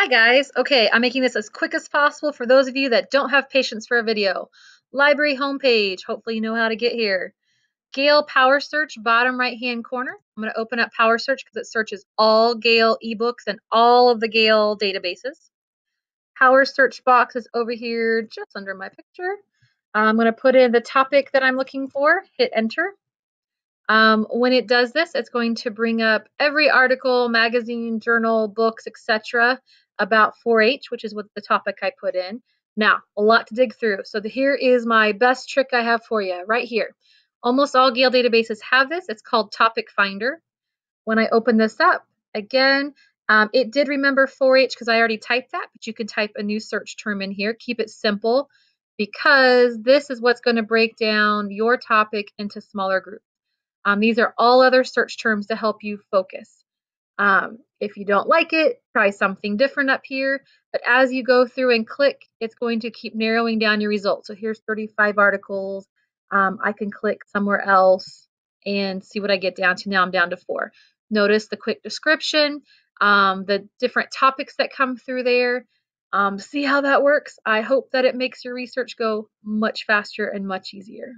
Hi guys. Okay, I'm making this as quick as possible for those of you that don't have patience for a video. Library homepage. Hopefully you know how to get here. Gale Power Search, bottom right hand corner. I'm going to open up Power Search because it searches all Gale ebooks and all of the Gale databases. Power Search box is over here just under my picture. I'm going to put in the topic that I'm looking for, hit enter. Um, when it does this, it's going to bring up every article, magazine, journal, books, etc. about 4-H, which is what the topic I put in. Now, a lot to dig through. So the, here is my best trick I have for you right here. Almost all Gale databases have this. It's called Topic Finder. When I open this up, again, um, it did remember 4-H because I already typed that, but you can type a new search term in here. Keep it simple because this is what's going to break down your topic into smaller groups. Um, these are all other search terms to help you focus. Um, if you don't like it, try something different up here. But as you go through and click, it's going to keep narrowing down your results. So here's 35 articles. Um, I can click somewhere else and see what I get down to. Now I'm down to four. Notice the quick description, um, the different topics that come through there. Um, see how that works? I hope that it makes your research go much faster and much easier.